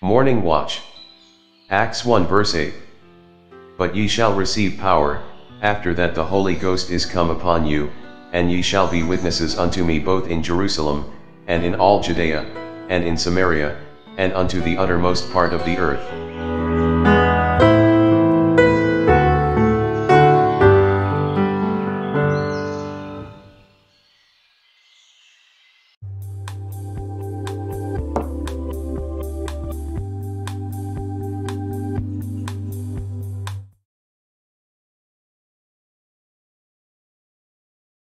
Morning Watch. Acts 1 verse 8. But ye shall receive power, after that the Holy Ghost is come upon you, and ye shall be witnesses unto me both in Jerusalem, and in all Judea, and in Samaria, and unto the uttermost part of the earth.